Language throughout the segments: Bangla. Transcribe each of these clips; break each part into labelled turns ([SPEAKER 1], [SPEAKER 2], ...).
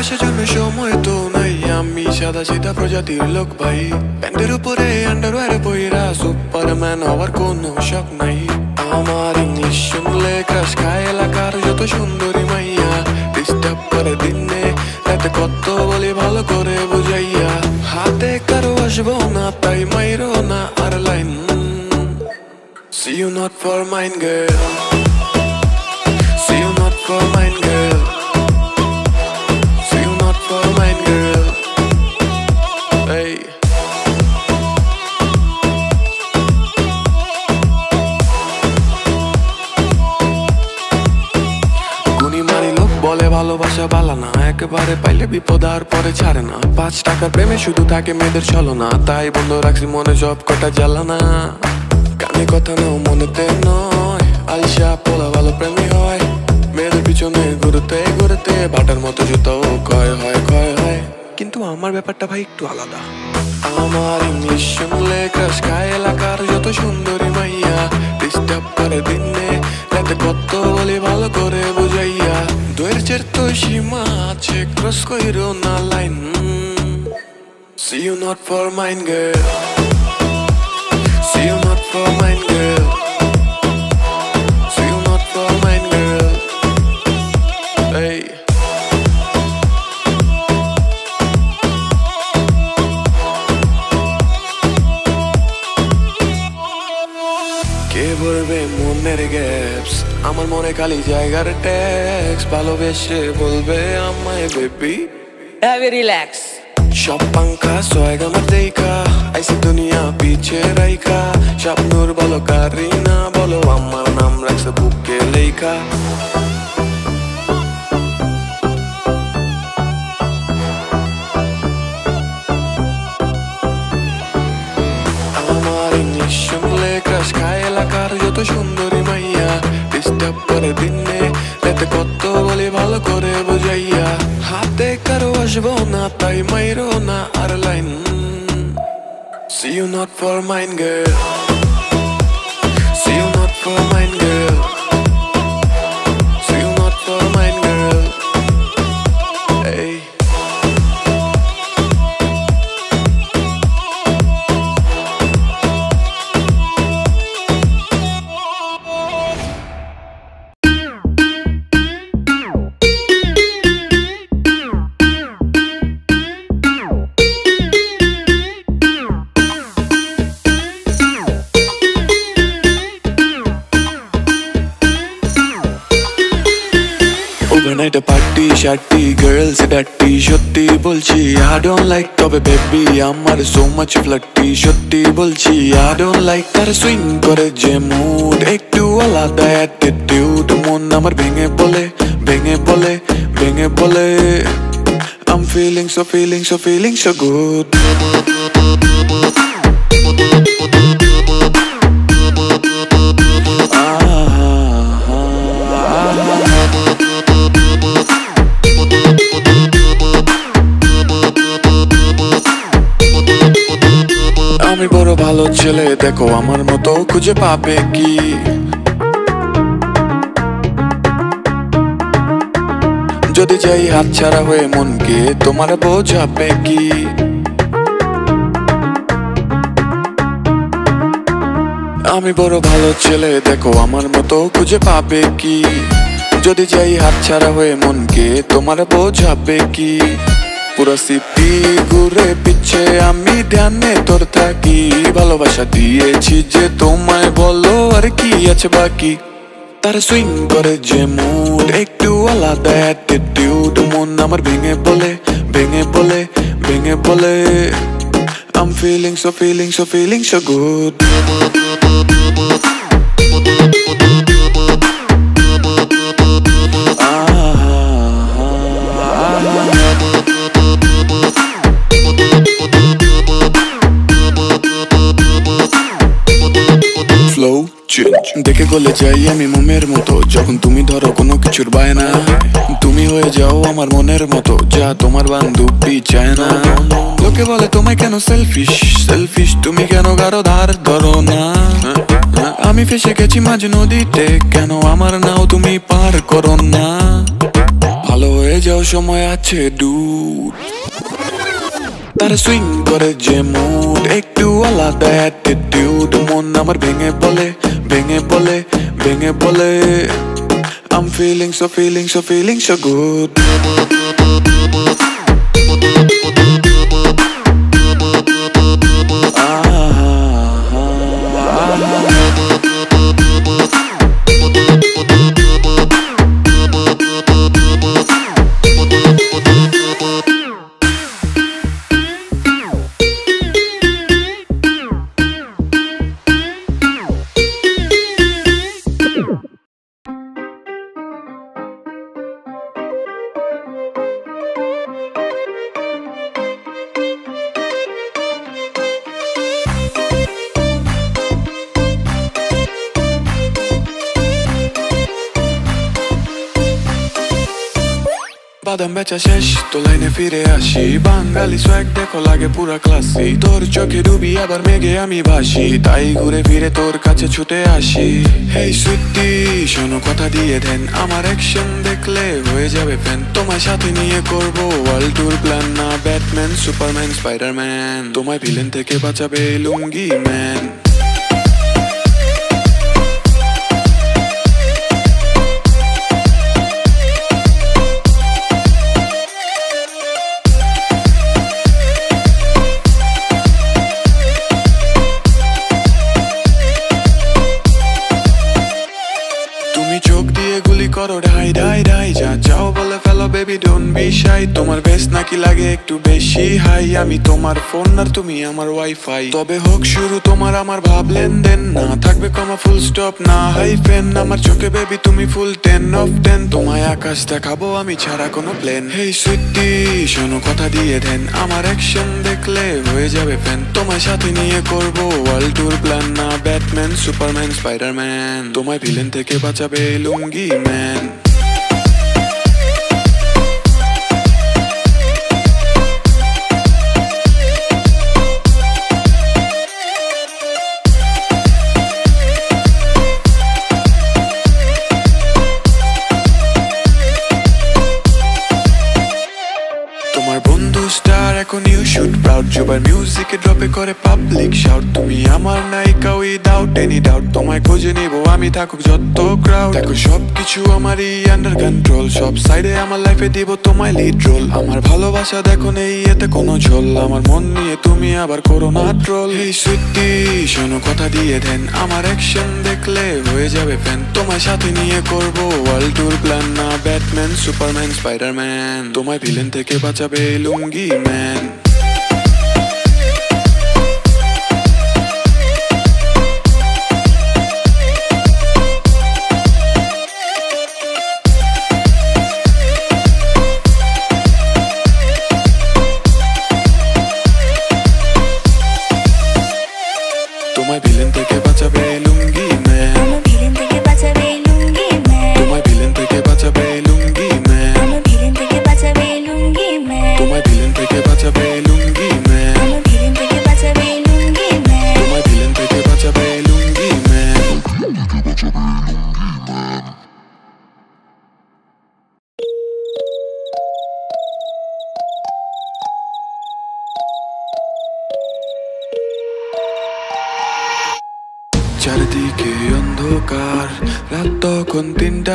[SPEAKER 1] ভালোবাসার জন্য সময় তো নাই। আমি সাদা সিধা প্রজাতির লোক ভাই। প্যান্টের উপরে আন্ডারওয়্যার বইরা সুপারম্যান হওয়ার কোনো শখ নাই। আমার ইংলিশ শুনলে ক্রাশ খায় এলাকার যত সুন্দরী মাইয়া। ডিস্টার্ব করে দিনে রাতে কত বলি ভালো করে বুঝাইয়া। হাতে কারও আসব না, তাই মাইরো না আর line. See you not for mine, girl. See you not for mine, girl. একেবারে পাইলে বিপদ আর পরে ছাড়ে না। পাঁচ টাকার প্রেমে শুধু থাকে মেয়েদের চলো না তাই বন্ধ রাখছি মনে সব কটা জ্বালা না কানে কথা নাও, মনেতে নয়। আলসা পোলা ভালো প্রেমী হয়। মেয়েদের পিছনে ঘুরতে ঘুরতে বাটার মতো জুতাও কয় হয় কয় হয়। কিন্তু আমার ব্যাপারটা ভাই একটু আলাদা। আমার ইংলিশ শুনলে ক্রাশ খায় এলাকার যত সুন্দরী মাইয়া। ডিস্টার্ব করে দিনে, রাতে কত বলি ভালো করে বুঝাইয়া। Duerger to shima Check cross koiro na line See you not for mine girl. আমার মনে খালি জায়গার ট্যাক্স ভালোবেসে বলবে আমায় বেবি
[SPEAKER 2] Have a relax.
[SPEAKER 1] সব পাঙ্খা সোয়েগ আমার দেখা। আইসি দুনিয়া পিছে রাইখা। স্বপ্নুর বলো কারিনা বলো আমার নাম রাখছে বুকে লেখা। আমার ইংলিশ শুনলে ক্রাশ খায় এলাকার যত সুন্দরী। ডিস্টার্ব করে দিনে। রাতে কত বলে ভালো করে বুঝাইয়া। হাতে কারও আসব না, তাই মাইরো না আর line. See you not for mine, girl. See you not for mine, girl. Shorty girls ডাটি সত্যি বলছি। আই ডোন্ট লাইক তবে বেবি আমার সো মাচ ফ্লাটি সত্যি বলছি আই ডোন্ট লাইক তার সুইং করে যে মুড একটু আলাদা অ্যাটিটিউড মন আমার ভেঙে বলে ভেঙে বলে ভেঙে বলে। I'm feeling so feeling so feeling so good আমি বড় ভালো ছেলে, দেখো আমার মতো খুঁজে পাবে কি? যদি যাই হাত ছাড়া হয়ে মনকে, তোমার বোঝাবে কি? আমি বড় ভালো ছেলে, দেখো আমার মতো খুঁজে পাবে কি? যদি যাই হাত ছাড়া হয়ে মনকে, তোমার বোঝাবে কি? পুরো সিপি ঘুরে পিছে, আমি ধ্যানে তোর থাকি। ভালোবাসা দিয়েছি যে তোমায় বলো আর কি আছে বাকি। তার সুইং করে যে মুড একটু আলাদা অ্যাটিটিউড মন আমার ভেঙে বলে ভেঙে বলে ভেঙে বলে। I'm feeling so feeling so feeling so good যাই আমি মোমের মতো, যখন তুমি ধরো কোনো কিছুর বায়না, তুমি হয়ে যাও আমার মনের মতো, যা তোমার বান্ধবী চায় না। লোকে বলে, তোমায় কেন সেলফিশ সেলফিশ তুমি কেন গারো ধার ধরো না? আমি ফেসে গেছি মাঝ নদীতে, কেন আমার নাও তুমি পার করো না? ভালো হয়ে যাও, সময় আছে ডু তার সুইং করে যে মুড একটু আলাদা অ্যাটিটিউড মন আমার ভেঙে বলে ভেঙে বলে I'm feeling so, feeling so, feeling so good. বেচা শেষ তো লাইনে ফিরে আসি বাঙালি সোয়াগ দেখো লাগে পুরা ক্লাসি তোর চোখে ডুবি আবার মেঘে আমি ভাসি তাই ঘুরে ফিরে তোর কাছে ছুটে আসি হেই সুইটি শোনো কথা দিয়ে দেন আমার অ্যাকশন দেখলে হয়ে যাবে ফ্যান তোমার সাথে নিয়ে করব ওয়ার্ল্ড টুর প্ল্যান না ব্যাটম্যান সুপারম্যান স্পাইডারম্যান তোমায় ভিলেন থেকে বাঁচাবে লুঙ্গি ম্যান দিয়ে গুলি করো ঢাই ঢাই বেবি ডোন্ট বি তোমার বেশ নাকি লাগে একটু বেশি হাই আমি তোমার ফোন আর তুমি আমার ওয়াইফাই তবে হোক, শুরু তোমার আমার ভাব লেনদেন। না থাকবে কমা ফুল স্টপ না হাই ফেন আমার চোখে বেবি তুমি ফুল টেন অফ টেন তোমায় আকাশ দেখাবো, আমি ছাড়া কোনো প্লেন হেই সুইটি শোনো কথা দিয়ে দেন আমার অ্যাকশন দেখলে হয়ে যাবে ফ্যান তোমার সাথে নিয়ে করব ওয়ার্ল্ড টুর প্ল্যান না ব্যাটম্যান সুপারম্যান স্পাইডারম্যান তোমায় ভিলেন থেকে বাঁচাবে লুঙ্গি ম্যান পাবলিক শাউট তুমি আমার নায়িকা উইদাউট এনি ডাউট তোমায় খুঁজে নিব, আমি থাকুক যত ক্রাউড দেখো, সবকিছু আমারই আন্ডার কন্ট্রোল সব সাইডে আমার লাইফে দিব তোমায় লিড রোল আমার ভালোবাসা দেখো নেই, এতে কোনো ঝোল। আমার মন নিয়ে তুমি আবার করো না ট্রোল এই সুইটি শোনো কথা দিয়ে দেন। আমার অ্যাকশন দেখলে হয়ে যাবে ফ্যান তোমার সাথে নিয়ে করব ওয়ার্ল্ড টুর প্ল্যান না ব্যাটম্যান সুপারম্যান স্পাইডারম্যান তোমায় ভিলেন থেকে বাঁচাবে লুঙ্গি ম্যান তোমায় ভিলেন থেকে বাঁচাবে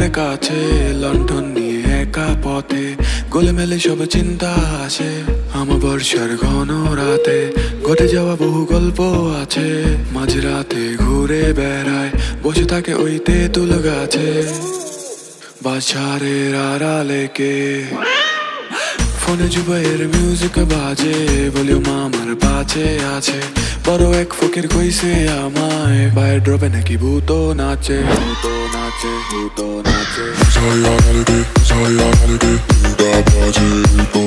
[SPEAKER 1] তিনটার কাছে লন্ঠন নিয়ে একা পথে, গোলেমেলে সব চিন্তা আমার বর্ষার ঘন রাতে ঘটে যাওয়া বহু গল্প আছে। মাঝ রাতে ঘুরে বেড়ায়, বসে থাকে ওই তেঁতুল গাছে। বাছারের আড়ালে কে? ফোনে জুবাইয়ের মিউজিক বাজে ভলিউম আমার বাজে আছে। বড় এক ফকির কইছে আমায় বাইরে ড্রপে নাকি ভূত নাচে। ভূত নাচে ভূত নাচে।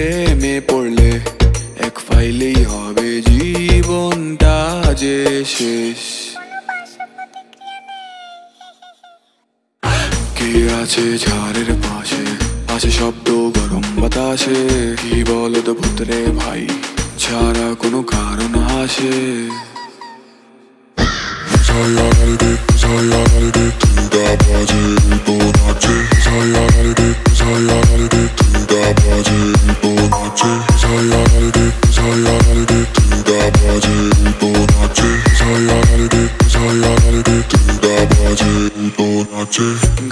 [SPEAKER 1] প্রেমে পড়লে এক ফাইলেই হবে জীবনটা যে শেষ। কে আছে ঝাড়ের পাশে? পাশে শব্দ গরম বাতাসে। কি বলো তো ভূতরে ভাই? ছাড়া কোনো কারণ হাসে
[SPEAKER 3] Salarde, salarde, tuda baje to nache Salarde,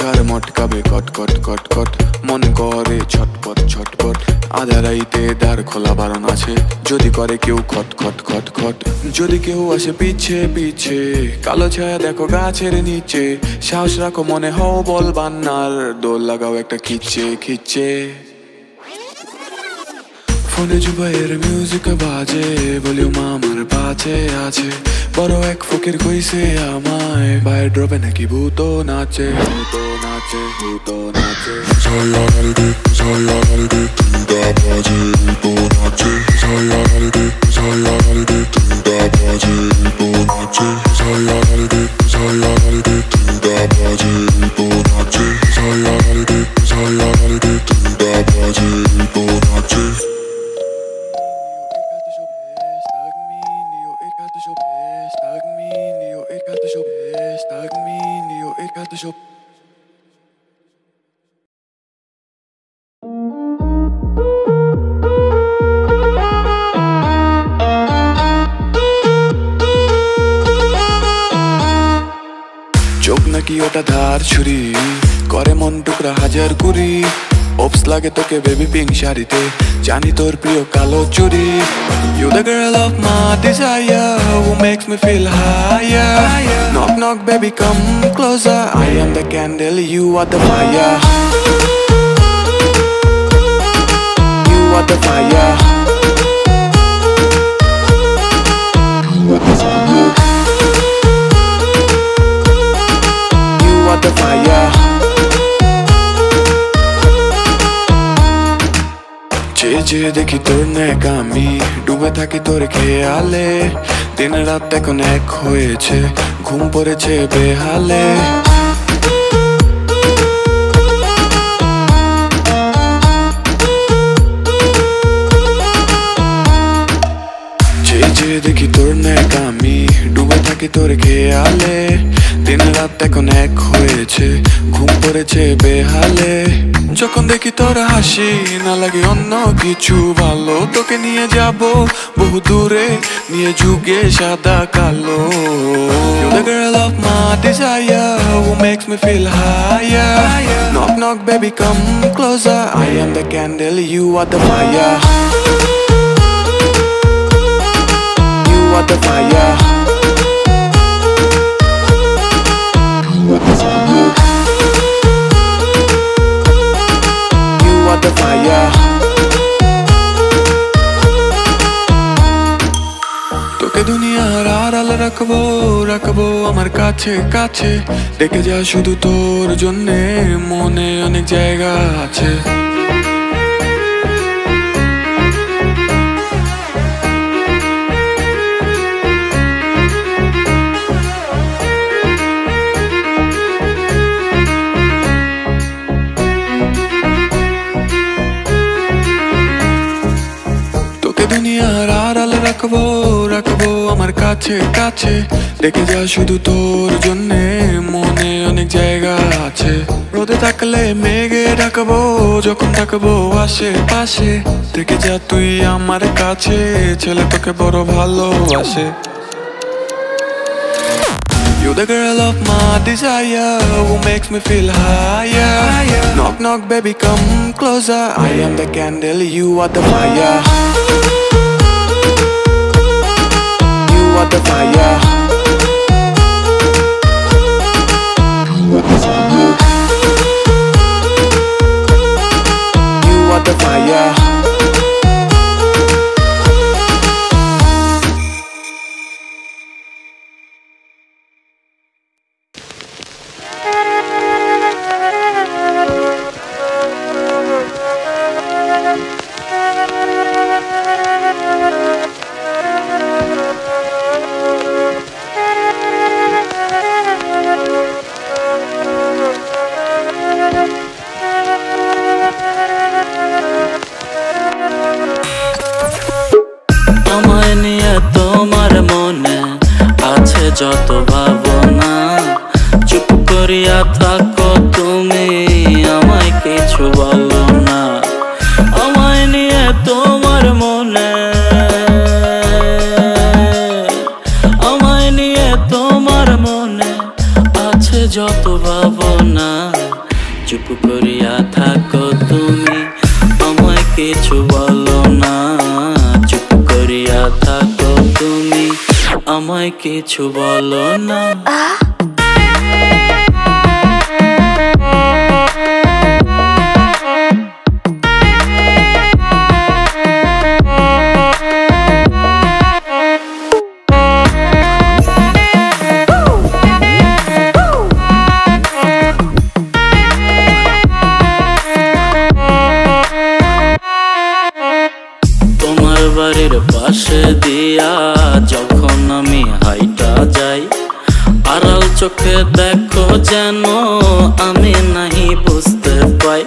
[SPEAKER 1] ঘর মটকাবে কট কট কট কট, মন করে ছটপট ছটপট। আধা রাইতে দ্বার খোলা বারণ আছে, যদি করে কেউ খট খট যদি কেউ আসে পিছে পিছে, কালো ছায়া দেখো গাছের নিচে। সাহস রাখো মনে হও বল বান্নার, দোল লাগাও একটা খিচ্ছে খিচ্ছে ফোনে জুবাইয়ের মিউজিক বাজে ভলিউম আমার পাচে আছে। বড় এক ফকির কইছে আমায় বায়ের ড্রপে নাকি ভূত নাচে। ভূত নাচে ভূত নাচে।
[SPEAKER 3] জয়ালদে জয়ালদে দা বাজে, ভূত নাচে। জয়ালদে জয়ালদে দা বাজে, ভূত নাচে। জয়ালদে জয়ালদে দা বাজে, ভূত নাচে। জয়ালদে জয়ালদে দা বাজে ভূত নাচে
[SPEAKER 1] জয়ালদে জয়ালদে দা বাজে, ভূত নাচে। নাকি ওটা ধার ছুরি করে মন টুকরা হাজার কুড়ি ওপস লাগে তোকে বেবি পিঙ্ক শাড়িতে জানি তোর প্রিয় কালো চুরি You the girl of my desire Who makes me feel higher Knock knock baby come closer I am the candle you are the fire You are the fire দেখি তোর নেক আমি ডুবে থাকি তোর খেয়ালে। দিন রাত এখন এক হয়েছে, ঘুম পড়েছে বেহালে। দেখি তোর নেক ডুবে থাকি তোর খেয়ালে। দিন রাত এখন এক হয়েছে ঘুম পড়েছে বেহালে যখন দেখি তোর হাসি না লাগে অন্য কিছু ভালো তোকে নিয়ে যাব বহু দূরে নিয়ে যুগে সাদা কালো the girl of my desire Who makes me feel higher Knock knock baby come closer I am the candle you are the fire You are the fire কাছে কাছে। দেখে যা শুধু তোর জন্যে মনে অনেক জায়গা আছে। দুনিয়ার আড়াল রাখব কাছে কাছে দেখে যা শুধু তোর জন্যে মনে অনেক জায়গা আছে রোদে থাকলে মেঘে ডাকবো যখন থাকব আশেপাশে দেখে যা তুই আমার কাছে ছেলে তোকে বড় ভালোবাসে You're the girl of my desire Who makes me feel higher Knock knock baby come closer I am the candle you are the fire
[SPEAKER 4] করিয়া থাকো তুমি। আমায় কিছু বলো না, চুপ করিয়া থাকো তুমি। আমায় কিছু বলো না। বাড়ির পাশে দিয়া যখন আমি হাইটা যাই, আড়াল চোখে দেখো যেন আমি নাহি বুঝতে পাই,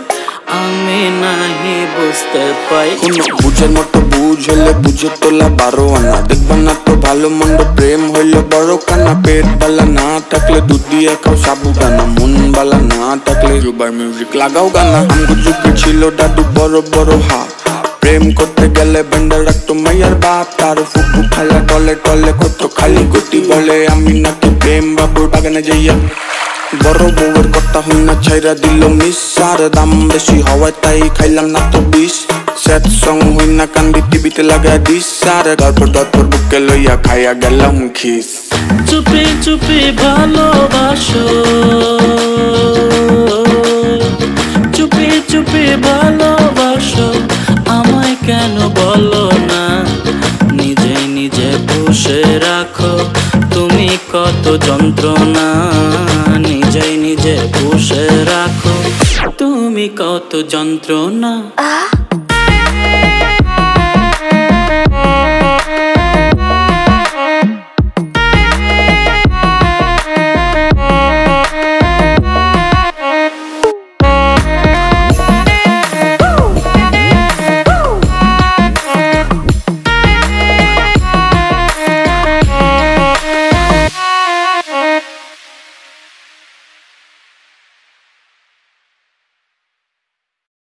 [SPEAKER 4] আমি নাহি বুঝতে পাই।
[SPEAKER 5] বুঝের মতো বুঝ হলে বুঝে তোলা বারো আনা। দেখবা না তো ভালো মন্দ প্রেম হইলে বড় কানা। পেট বালা না থাকলে দুধ দিয়ে খাও সাবু গানা মন বালা না থাকলে জুবার মিউজিক লাগাও গানা। আমগো যুগে ছিল দাদু বড় বড় হা প্রেম করতে গেলে বেন্ডার রাখতো মাইয়ার বাপ। তার ফুটু খালা টলে টলে কত খালি গুটি বলে, আমি নাকি প্রেম, বাবুর বাগানে যাইয়া বড় বউয়ের কথা হই না ছাইরা দিল মিস আর দাম বেশি হওয়ায় তাই খাইলাম না তো বিষ। স্যাড সং হই না কান্দি টিভিতে লাগা দিস আর গল্প দরপর বুকে লইয়া খাইয়া গেলাম খিস।
[SPEAKER 4] চুপি চুপি ভালোবাসো। চুপি চুপি ভালোবাসো। কেন বলো না? নিজে নিজে বসে রাখো, তুমি কত যন্ত্রণা। নিজে নিজে বসে রাখো, তুমি কত যন্ত্রণা।